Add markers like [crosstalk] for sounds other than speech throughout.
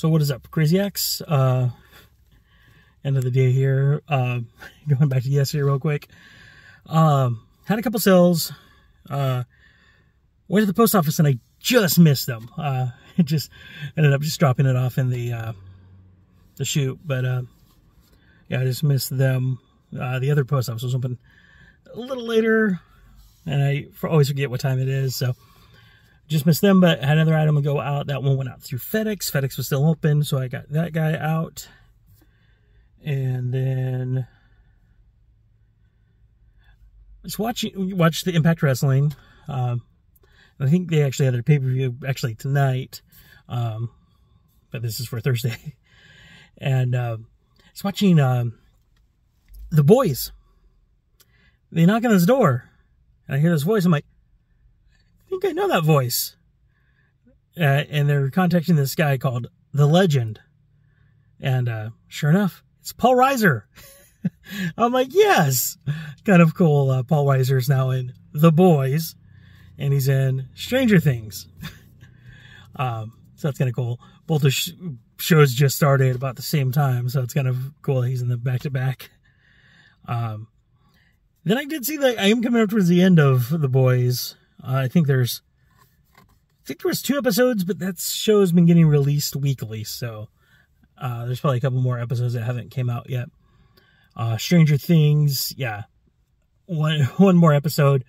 So what is up, Crazy X? Uh, end of the day here. Uh, [laughs] going back to yesterday real quick. Um, had a couple sales. Uh, went to the post office and I just missed them. Uh, [laughs] it just ended up just dropping it off in the uh, the chute, but uh, yeah, I just missed them. Uh, the other post office was open a little later, and I always forget what time it is, so just missed them. But had another item go out. That one went out through FedEx. FedEx was still open, so I got that guy out, and then just watching watch the Impact Wrestling. Um, I think they actually had their pay per view actually tonight, um, but this is for Thursday. [laughs] And uh, it's watching um, the boys. They knock on his door, and I hear this voice. I'm like, think I know that voice. Uh, and they're contacting this guy called the Legend, and uh, sure enough, it's Paul Reiser. [laughs] I'm like, yes, kind of cool. Uh, Paul Reiser is now in The Boys and he's in Stranger Things. [laughs] um, so that's kind of cool. Both the sh- shows just started about the same time, so it's kind of cool he's in the back to back. Um, then I did see that I am coming up towards the end of The Boys. Uh, I think there's, I think there was two episodes, but that show's been getting released weekly, so uh, there's probably a couple more episodes that haven't came out yet. Uh, Stranger Things, yeah, one [laughs] one more episode,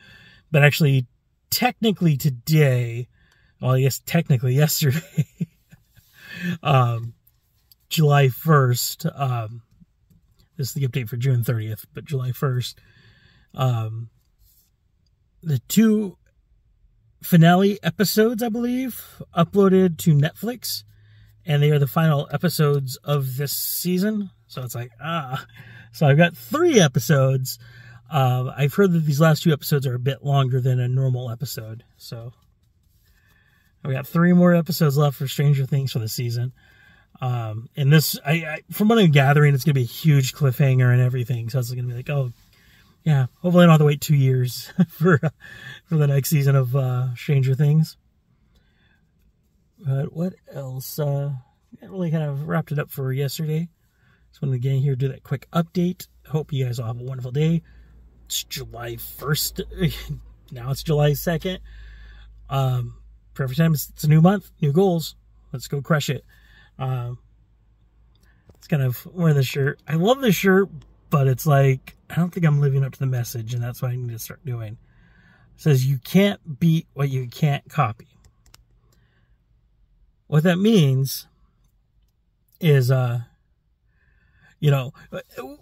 but actually technically today, well, yes, technically [laughs] yesterday, um, July 1st, um, this is the update for June 30th, but July 1st, um, the two finale episodes, I believe, uploaded to Netflix, and they are the final episodes of this season. So it's like, ah, so I've got three episodes uh, I've heard that these last two episodes are a bit longer than a normal episode. So we got three more episodes left for Stranger Things for the season. Um, and this, I, I, from what I'm gathering, it's gonna be a huge cliffhanger and everything. So it's gonna be like, oh, yeah. Hopefully, I don't have to wait two years [laughs] for for the next season of uh, Stranger Things. But what else? Uh, really kind of wrapped it up for yesterday. Just wanted to get in here, do that quick update. Hope you guys all have a wonderful day it's July 1st. [laughs] now it's July 2nd. Um, time. It's a new month, new goals. Let's go crush it. Um, it's kind of wearing the shirt. I love the shirt, but it's like, I don't think I'm living up to the message, and that's what I need to start doing. It says, you can't beat what you can't copy. What that means is, uh, you know,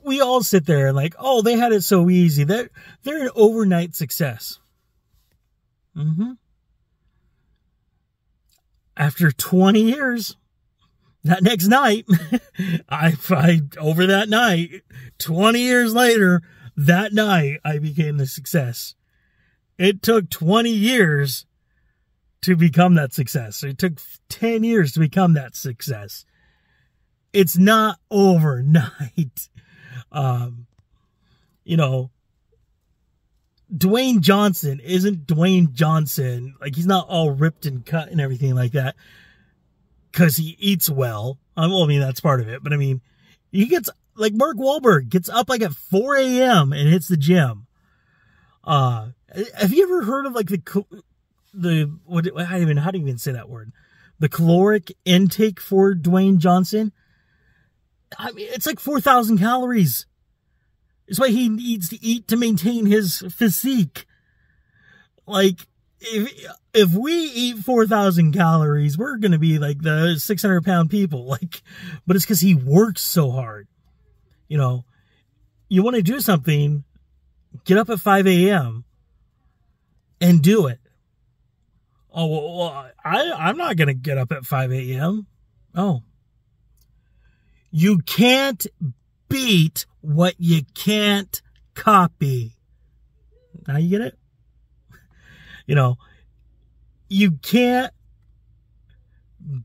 we all sit there and like, oh, they had it so easy. They're, they're an overnight success. Mm-hmm. After 20 years, that next night, [laughs] I, I, over that night, 20 years later, that night, I became the success. It took 20 years to become that success. It took 10 years to become that success it's not overnight. [laughs] Um, you know, Dwayne Johnson isn't Dwayne Johnson. Like he's not all ripped and cut and everything like that because he eats well. I mean, that's part of it, but I mean, he gets like Mark Wahlberg gets up like at 4 a.m. and hits the gym. Uh, have you ever heard of like the, the, what, I even, how do you even say that word? The caloric intake for Dwayne Johnson? I mean, it's like 4,000 calories. It's what he needs to eat to maintain his physique. Like, if, if we eat 4,000 calories, we're going to be like the 600 pound people. [laughs] Like, but it's because he works so hard. You know, you want to do something, get up at 5 a.m. and do it. Oh, well, I, I'm not going to get up at 5 a.m. Oh, you can't beat what you can't copy. Now you get it? You know, you can't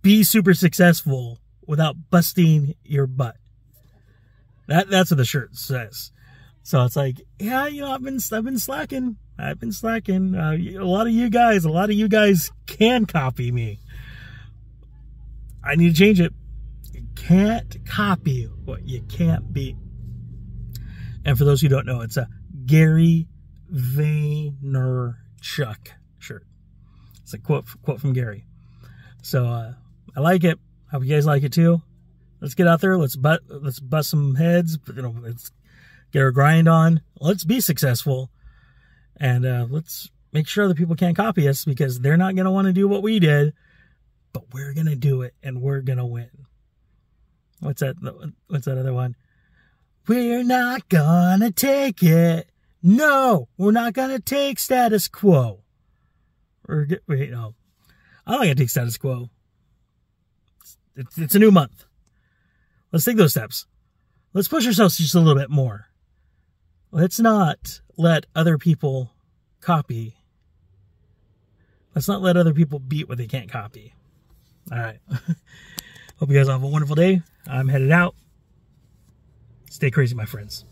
be super successful without busting your butt. That that's what the shirt says. So it's like, yeah, you know, I've been I've been slacking. I've been slacking. Uh, a lot of you guys, a lot of you guys can copy me. I need to change it. You can't copy what you can't beat. And for those who don't know, it's a Gary Vaynerchuk shirt. It's a quote quote from Gary. So uh, I like it. Hope you guys like it too. Let's get out there. Let's. Let's bust some heads. You know, let's get our grind on. Let's be successful, and uh, let's make sure that people can't copy us because they're not going to want to do what we did, but we're going to do it and we're going to win. What's that? What's that other one? We're not gonna take it. No, we're not gonna take status quo. Or wait, no, I'm not gonna take status quo. It's, it's a new month. Let's take those steps. Let's push ourselves just a little bit more. Let's not let other people copy. Let's not let other people beat what they can't copy. All right. [laughs] Hope you guys have a wonderful day. I'm headed out. Stay crazy, my friends.